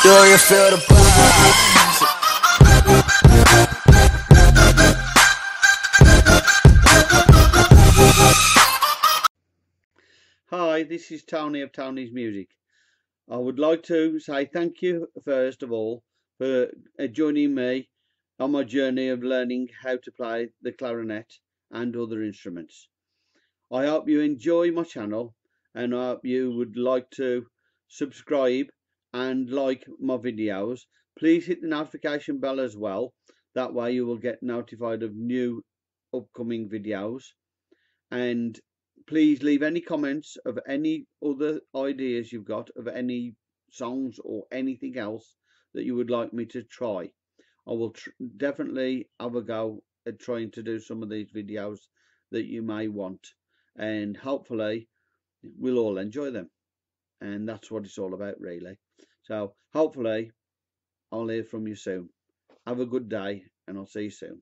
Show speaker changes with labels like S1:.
S1: Do you feel the?
S2: Hi, this is Tony of Tony's Music. I would like to say thank you, first of all, for uh, joining me on my journey of learning how to play the clarinet and other instruments. I hope you enjoy my channel and I hope you would like to subscribe and like my videos. Please hit the notification bell as well. That way you will get notified of new upcoming videos. And please leave any comments of any other ideas you've got of any songs or anything else that you would like me to try. I will definitely have a go at trying to do some of these videos that you may want and hopefully we'll all enjoy them and that's what it's all about really. So hopefully I'll hear from you soon. Have a good day and I'll see you soon